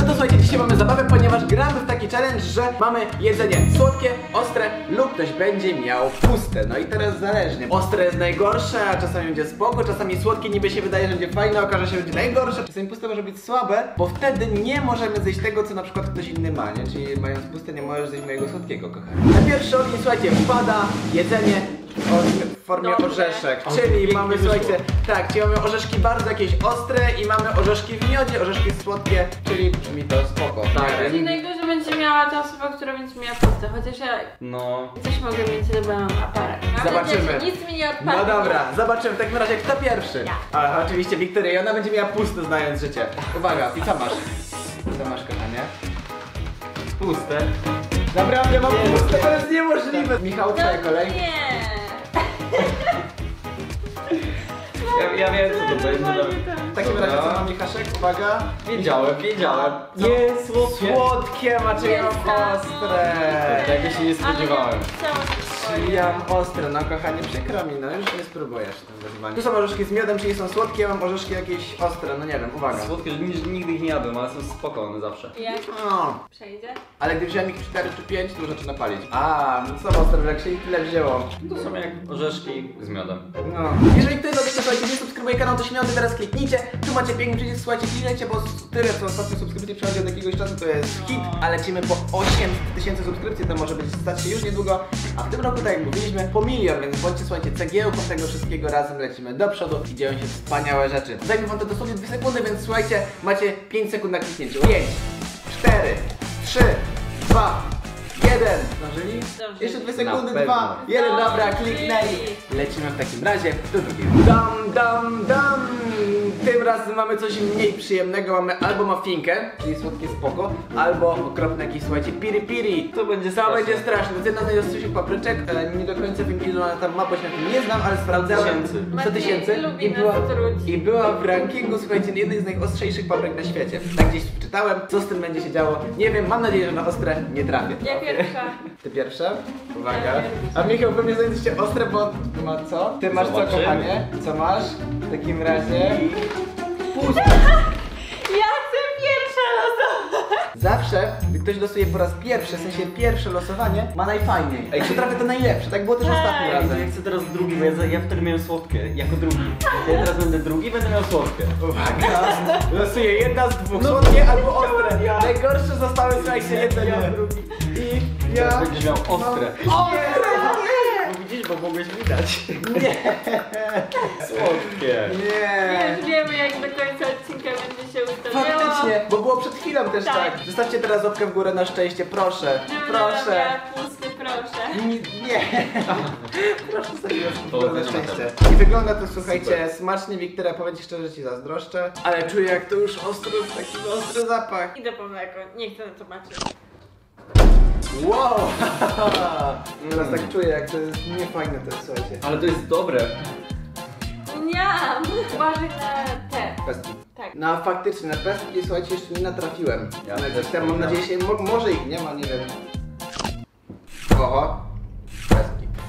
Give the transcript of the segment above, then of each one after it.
No to słuchajcie, dzisiaj mamy zabawę, ponieważ gramy w taki challenge, że mamy jedzenie słodkie, ostre lub ktoś będzie miał puste. No i teraz zależnie. Ostre jest najgorsze, a czasami będzie spoko, czasami słodkie niby się wydaje, że będzie fajne, okaże się, że będzie najgorsze. Czasami puste może być słabe, bo wtedy nie możemy zjeść tego, co na przykład ktoś inny ma, nie? Czyli mając puste nie możesz zjeść mojego słodkiego, kochani. Na pierwszy ogień, słuchajcie, wpada jedzenie o- w formie Dobre. orzeszek, czyli mamy, słuchajcie, tak, czyli mamy orzeszki bardzo jakieś ostre i mamy orzeszki w miodzie, orzeszki słodkie, czyli brzmi to spoko. Tak? Czyli najgorzej będzie miała ta osoba, która będzie miała puste, chociaż ja No. też mogę mieć, no bo mam aparat. Zobaczymy. Nic mi nie odpadnie. No dobra, zobaczymy w takim razie kto pierwszy. Ja. Ale oczywiście Wiktoria i ona będzie miała puste znając życie. Uwaga, i co masz? Co masz kochanie? Puste. Naprawdę mam puste, to jest niemożliwe. Michał, No twoja kolej. nie. Ja, ja wiem co to będzie. Dobra. to. W takim razie co ma Michaszek? Uwaga. Wiedziałem, wiedziałem. Nie, słodkie. Słodkie macie ostre. Tego się nie spodziewałem. Ale ja chciałam Czyli swoje. ja mam ostre, no kochanie, przykro mi, no już nie spróbujesz tym wyzwaniu. Tu są orzeszki z miodem, czyli są słodkie, ja mam orzeszki jakieś ostre, no nie wiem, uwaga. Słodkie, że ni- nigdy ich nie jadłem, ale są spoko one zawsze. Jak No, przejdzie? ale gdy wziąłem ich 4 czy 5, to już zaczyna palić. A, no są ostre, jak się ich tyle wzięło. To są jak orzeszki z miodem. No. Jeżeli ktoś do tego słuchajcie, nie subskrybuje kanał, to śmiało teraz kliknijcie. Tu macie piękny przycisk, słuchajcie, kliknijcie, bo tyle co ostatnio subskrypcji przychodzi od jakiegoś czasu, to jest hit, a lecimy po 8 tysięcy subskrypcji, to może być stać się już niedługo, a w tym roku, tak jak mówiliśmy, po milion, więc bądźcie, słuchajcie, cegiełką tego wszystkiego razem lecimy do przodu i dzieją się wspaniałe rzeczy. Zajmie wam to dosłownie 2 sekundy, więc słuchajcie, macie 5 sekund na kliknięcie. 5, 4, 3, 2, 1. Zdążyli? Zdążyli. Jeszcze 2 Na sekundy, pewno. 2, 1, dobra, kliknęli. Lecimy w takim razie do drugiego. Dam, dam, dam. Tym razem mamy coś mniej przyjemnego. Mamy albo mafinkę, czyli słodkie spoko, albo okropne jakieś, słuchajcie, piri piri. To będzie To straszne. będzie straszne. To jest jedna z najostrzejszych papryczek. E, nie do końca wiem, ile ona tam ma, bo się na tym nie znam, ale sprawdzałem. tysięcy. 100 tysięcy. I była. I była w rankingu, słuchajcie, jednej z najostrzejszych papryk na świecie. Tak gdzieś czytałem, co z tym będzie się działo. Nie wiem, mam nadzieję, że na ostre nie trafię. Ja pierwsza. Ty pierwsza? Uwaga. A Michał pewnie znajdziecie ostre, bo ma co? Ty masz co, kochanie? Co masz? W takim razie... Ja chcę pierwsza losować. Zawsze, gdy ktoś losuje po raz pierwszy, w sensie pierwsze losowanie, ma najfajniej. Ej, czy trafię to najlepsze? Tak było też Tak. ostatnim Ja, razem. ja chcę teraz drugi, bo ja, za- ja wtedy miałem słodkie, jako drugi. Ja teraz będę drugi, będę miał słodkie. Uwaga. Losuję jedna z dwóch. Słodkie albo ostre. Najgorsze zostały, słuchajcie, jeden i drugi. I ja... Teraz będziesz miał ostre. Ostre! No bo mogłeś widać. Nie. Słodkie. Nie! Już wiemy jak do końca odcinka będzie się ustawiało. Faktycznie, bo było przed chwilą też tak. Tak. Zostawcie teraz łapkę w górę na szczęście, proszę. Żebym Proszę. miała pusty, proszę. Nie. nie. proszę sobie To na będzie szczęście. I wygląda to, słuchajcie, smacznie. Wiktoria, powiem ci szczerze, ci zazdroszczę. Ale czuję, jak to już ostro, taki ostry zapach. Idę po mleko, nie chcę na to patrzeć. Wow! Teraz tak czuję, jak to jest niefajne to jest, słuchajcie. Ale to jest dobre. Niam! Uważaj na te. Pestki. Tak. No faktycznie, na pestki, słuchajcie, jeszcze nie natrafiłem. Ja też tam, mam nadzieję, się, mo może ich nie ma, nie wiem. Oho.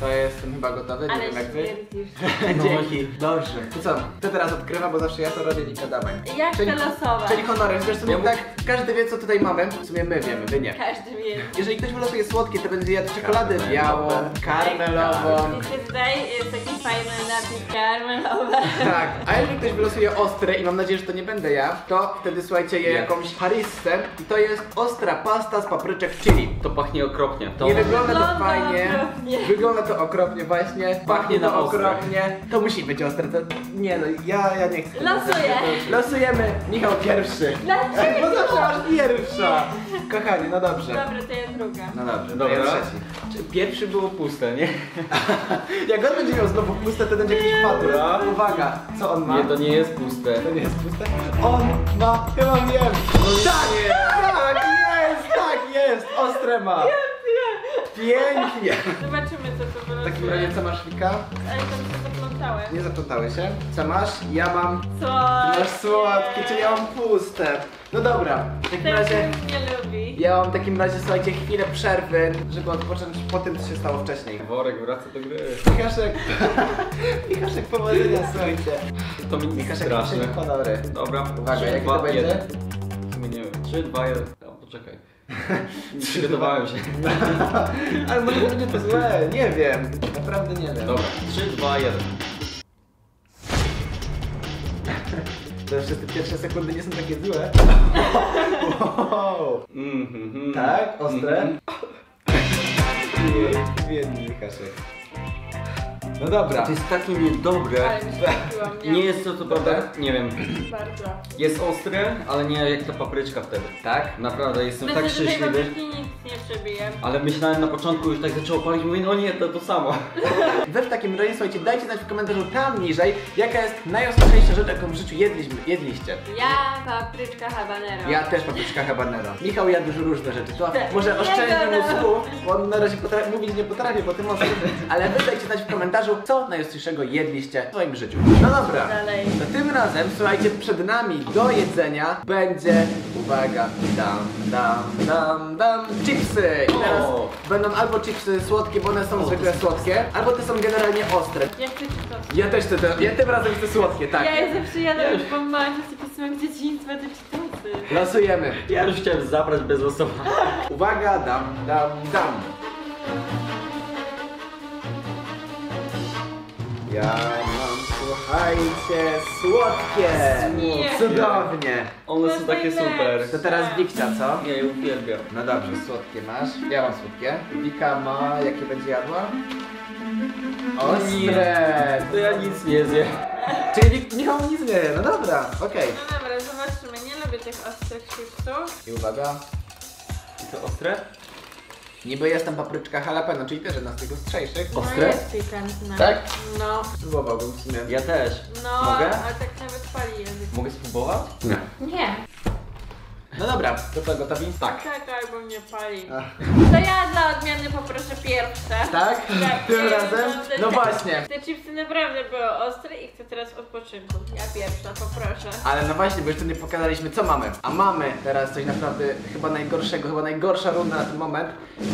To jestem chyba gotowy, nie Ale wiem jak wy. śmierdzisz. Dzięki. Dobrze. To co? Kto teraz odkrywa, bo zawsze ja to robię, Nika, dawaj. Ja chcę losować. Czyli honory, zresztą Ja mu- tak, każdy wie co tutaj mamy, w sumie my wiemy, wy nie. Każdy wie. Jeżeli ktoś wylosuje słodkie, to będzie jadł czekoladę Karmelowe. białą, karmelową. Mi się wydaje, jest taki fajny napis karmelowy. Tak, a jeżeli ktoś wylosuje ostre i mam nadzieję, że to nie będę ja, to wtedy słuchajcie je Nie. jakąś harissę i to jest ostra pasta z papryczek chili. To pachnie okropnie. To Nie wygląda to Wygląda fajnie, okropnie. wygląda to okropnie właśnie, pachnie na to ostre. okropnie, to musi być ostre, to nie no, ja, ja nie chcę. Losuję. Losujemy, Michał pierwszy. Dlaczego? Bo zawsze masz pierwsza. Kochani, no dobrze. Dobra, to jest druga. No dobrze, Dobra. to ja trzeci. Czy Pierwszy było puste, nie? Jak on będzie miał znowu puste, to będzie jakiś. Dobra. Uwaga, co on ma? Nie, to nie jest puste. To nie jest puste? On ma, chyba wiem. tak, tak, jest, tak, jest, ostre ma. Pięknie. Zobaczymy co to W wylosuje. takim razie co masz, Wika? Ale tam się zaplątałem. Nie zaplątałeś się. Co masz? Ja mam... Co? Masz słodkie, czyli ja mam puste. No dobra, w takim razie... nie lubi. Ja mam w takim razie, słuchajcie, chwilę przerwy, żeby odpocząć po tym, co się stało wcześniej. Worek wraca do gry. Michaszek, Michaszek, powodzenia, słuchajcie. To mi Michaszek, straszne. honory. Dobra. Uwaga, trzy, jak dwa, to będzie? jeden. W sumie nie wiem. 3, 2, 1. No, poczekaj. Przygotowałem się. Ale może będzie to złe, nie wiem. Naprawdę nie wiem. Dobra, 3, 2, 1. To jeszcze te pierwsze sekundy nie są takie złe. Wow. Mhm. Tak? Ostre? Mhm. Biedny Michaszek. No dobra. To jest takie niedobre. Ale mi się nie? Nie jest to co prawda, nie wiem, Bardzo. jest ostre, ale nie jak ta papryczka wtedy. Tak? Naprawdę, jestem Myślę, tak że tej szczęśliwy. papryki nic nie przebije. Ale myślałem na początku już tak zaczęło palić, mówię, no nie, to to samo. Wy w takim razie, słuchajcie, dajcie znać w komentarzu tam niżej, jaka jest najostrzejsza rzecz, jaką w życiu jedliśmy, jedliście. Ja papryczka habanero. Ja też papryczka habanero. Michał jadł już różne rzeczy. To Tak. może Nie oszczędzę mu słów, bo on na razie potra- mówić nie potrafi po tym ostrym. Ale wy dajcie znać w komentarzu, co najostrzejszego jedliście w swoim życiu. No dobra. Dalej. To tym razem, słuchajcie, przed nami do jedzenia będzie, uwaga, dam, dam, dam, dam, chipsy. I teraz O. będą albo chipsy słodkie, bo one są O, zwykle słodkie, albo te są generalnie ostre. Ja chcę ci to. Ja też chcę, te, ja tym razem chcę słodkie, tak. Ja je zawsze jadam, Już. bo mam taki smak dzieciństwa, te czytosy. Losujemy. Ja już chciałem zabrać bez losowania. Uwaga, dam, dam, dam. Ja mam, słuchajcie, słodkie. Nie. Cudownie. One są takie super. To teraz Wikcia, co? Ja je uwielbiam. No dobrze, słodkie masz. Ja mam słodkie. Wika ma, jakie będzie jadła? Ostre. To ja nic nie zjem. Czyli Wik- Michał nic nie wie. No dobra, okej. No dobra, zobaczymy. Nie lubię tych ostrych chipsów. I uwaga. I to ostre? Niby jest tam papryczka jalapeno, czyli też jedna z tych ostrzejszych. No Ostre? jest pikantne. Tak? No. Spróbowałbym w sumie. Ja też. No, Mogę? ale tak nawet pali język. Mogę spróbować? Nie. Nie. No dobra, to co, gotowi? Tak. Tak, albo mnie pali. Ach. To ja dla odmiany poproszę pierwsze. Tak? Tak, Tym razem? no, No właśnie. Te chipsy naprawdę były ostre i chcę teraz odpoczynku. Ja pierwsza, poproszę. Ale no właśnie, bo jeszcze nie pokazaliśmy co mamy. A mamy teraz coś naprawdę chyba najgorszego, chyba najgorsza runda na ten moment.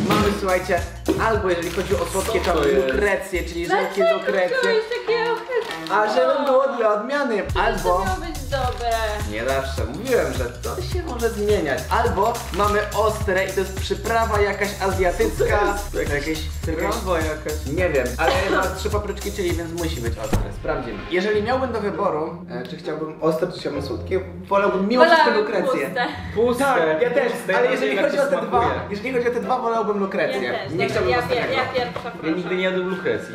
Mamy, słuchajcie, albo jeżeli chodzi o słodkie to lukrecje, czyli żelki Dlaczego lukrecje. wziąłeś takie ochydne? A żeby było dla odmiany. Albo... Dobre. Nie zawsze, mówiłem, że to się może zmieniać. Albo mamy ostre i to jest przyprawa jakaś azjatycka. To jest? jakieś, jakieś Trawa jakaś. Nie wiem, ale ma trzy papryczki chili, więc musi być ostre. Sprawdzimy. Jeżeli miałbym do wyboru, e, czy chciałbym ostre, czy chciałbym słodkie, wolałbym mimo wszystko Wolałabym lukrecję. puste. Puste. Tak, ja też, Puste, ale ja jeżeli chodzi o te dwa, smakuje. jeżeli chodzi o te dwa, wolałbym lukrecję. Ja też. Nie Dobra, chciałbym ja, ostrego. ja, ja pierwsza Ja proszę. nigdy nie jadłem lukrecji.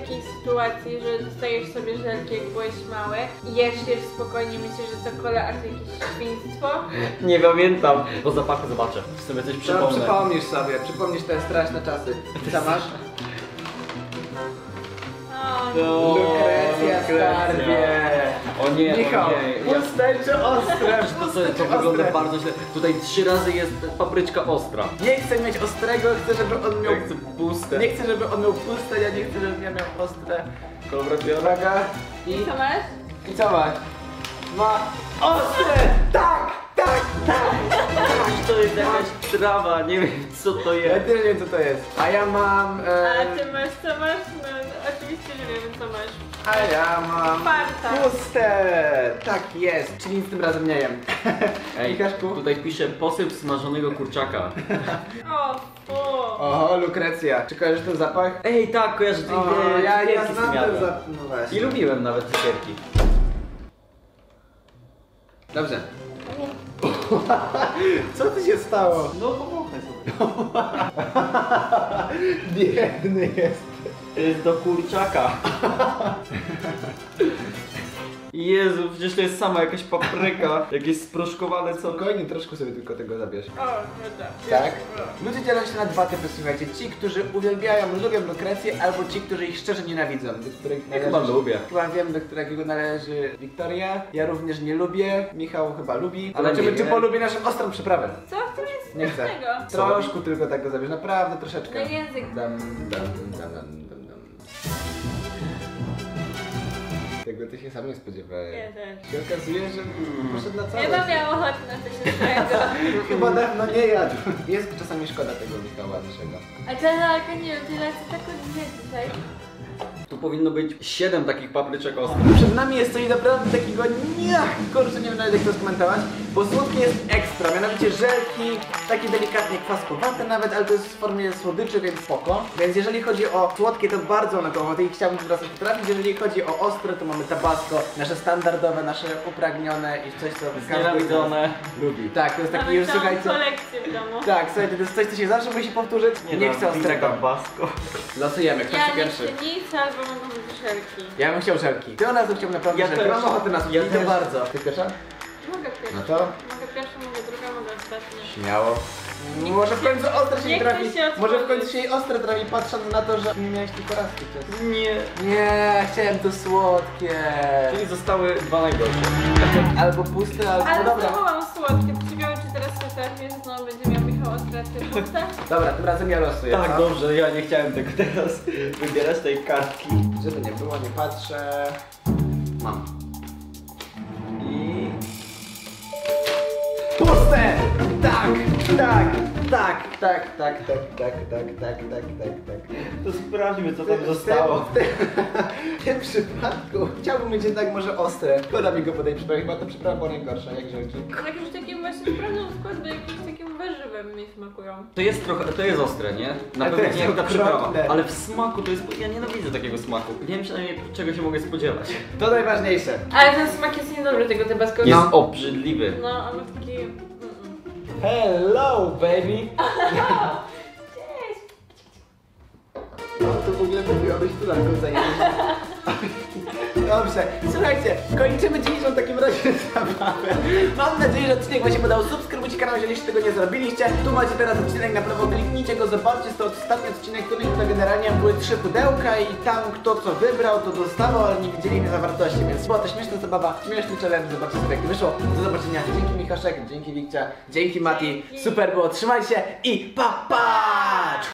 Takiej sytuacji, że dostajesz sobie żelki jak byłeś mały i jesz je spokojnie, myślisz, że to kola, a to jakieś świństwo? Nie pamiętam. Po zapachu zobaczę. Sobie coś przypomnę. przypomnisz sobie, przypomnisz te straszne czasy. Co masz? O, No, lukrecja. skarbie. O nie, Michał, o nie. Ja, puste czy ostre? to, to, to wygląda ostre? bardzo źle. Tutaj trzy razy jest papryczka ostra. Nie chcę mieć ostrego, chcę, żeby on miał... Ja chcę puste. Nie chcę, żeby on miał puste, ja nie chcę, żebym ja miał ostre. Biorę. Uwaga. I co masz? I co masz? Ma ostre! Tak! Tak! Tak! To jest jakaś trawa, nie wiem co to Ja jest. też nie wiem co to jest. A ja mam... A E, ty masz co masz? No oczywiście, że wiem co masz. A ja mam... Farta. Puste! Tak jest, czyli nic tym razem nie jem. Ej, Michaszku? tutaj pisze posyp smażonego kurczaka. O, fu. Oho, lukrecja. Czy kojarzysz ten zapach? Ej, tak, kojarzę tej O, ja, ja znam ten zapach. No właśnie. I lubiłem nawet cukierki. Dobrze. Co ty się stało? No, powąchaj sobie. Biedny jest. Jest do kurczaka. Jezu, przecież to jest sama jakaś papryka, jakieś sproszkowane co. Spokojnie, troszkę sobie tylko tego zabierz. O, dobra. Tak? Ludzie dzielą się na dwa typy, słuchajcie. Ci, którzy uwielbiają, lubią lukrecję, albo ci, którzy ich szczerze nienawidzą. Do których Ja chyba lubię. Chyba wiem, do którego należy Wiktoria. Ja również nie lubię. Michał chyba lubi. Ale Zobaczymy, nie czy polubi naszą ostrą przyprawę. Co to jest Nie chcę. Troszkę tylko tego zabierz, naprawdę troszeczkę. Na język. Dam, dam, dam, dam. Tego ty się sam nie spodziewałeś. też. Się okazuje, że poszedł na całość. Chyba miał ochotę na coś innego. Chyba dawno nie jadł. Jest czasami szkoda tego Michała naszego. A ta lalka nie wiem, tyle co tak odwie tutaj. Tu powinno być 7 takich papryczek ostrych. Przed nami jest coś naprawdę takiego nie, kurczę, nie wiem nawet jak to skomentować, bo słodkie jest ekstra, mianowicie żelki, takie delikatnie kwaskowate nawet, ale to jest w formie słodyczy, więc spoko. Więc jeżeli chodzi o słodkie, to bardzo na to ochotę i chciałbym teraz potrafić. Jeżeli chodzi o ostre, to mamy tabasco, nasze standardowe, nasze upragnione i coś, co każdy z nas. Lubi. Tak, to jest taki Mamy już, całą słuchajcie, kolekcję w domu. tak, słuchajcie, to jest coś, co się zawsze musi powtórzyć. Nie, chcę ostrego. Tabasco. Losujemy, kto Ja chce nie pierwszy. chcę nic, albo mogą być żelki. Ja bym chciał żelki. Ty od razu chciałbym naprawdę Ja żelki. też. Mam ochotę na Ja to też. bardzo. Ty pierwsza? Mogę. No to? Mogę pierwsza, mogę druga, mogę ostatnia. Śmiało. Może w końcu ostre się Nie trafi. się. Może w końcu się jej ostre trafi, patrząc na to, że nie miałeś tylko raz tych. Nie. Nie, chciałem to słodkie. Czyli zostały dwa najgorsze. Albo puste, albo Ale no dobra. znowu mam słodkie. Ciekawe, czy teraz się trafię, znowu będzie miał Michał ostre puste. Dobra, tym razem ja losuję. Tak, co? dobrze, ja nie chciałem tego teraz wybierać tej kartki. Żeby nie było, nie patrzę. Mam. Tak, tak, tak, tak, tak, tak, tak, tak, tak, tak, tak. To sprawdźmy co tam zostało. W tym, w tym przypadku chciałbym mieć jednak może ostre. Szkoda mi go podaj przyprawy, chyba to przyprawa była najgorsza, jak żelki. Jakimś takim właśnie sprawdzam skład, bo jakimś takim warzywem mi smakują. To jest trochę, to jest ostre, nie? Na Ale to pewno jest nie jak ta przyprawa. okropne. Ale w smaku to jest, ja nienawidzę takiego smaku. Nie wiem przynajmniej czego się mogę spodziewać. To najważniejsze. Ale ten smak jest niedobry tego tabasco. Jest obrzydliwy. No, on ma taki... Hello, baby! Cześć! No to w ogóle mówiłabyś tu lalką zajęć. Dobrze, słuchajcie, kończymy dzisiejszą w takim razie zabawę. Mam nadzieję, że odcinek Wam się podobał. Subskrybujcie kanał, jeżeli jeszcze tego nie zrobiliście. Tu macie teraz odcinek na prawo, kliknijcie go, zobaczcie. To ostatni odcinek, który to generalnie były trzy pudełka i tam kto co wybrał, to dostawał, ale nie widzieli innej zawartości, więc była to śmieszna zabawa, śmieszny challenge. Zobaczcie sobie jak wyszło. Do zobaczenia. Dzięki Michaszek, dzięki Wikcia, dzięki Mati. Super było, trzymajcie się i pa pa!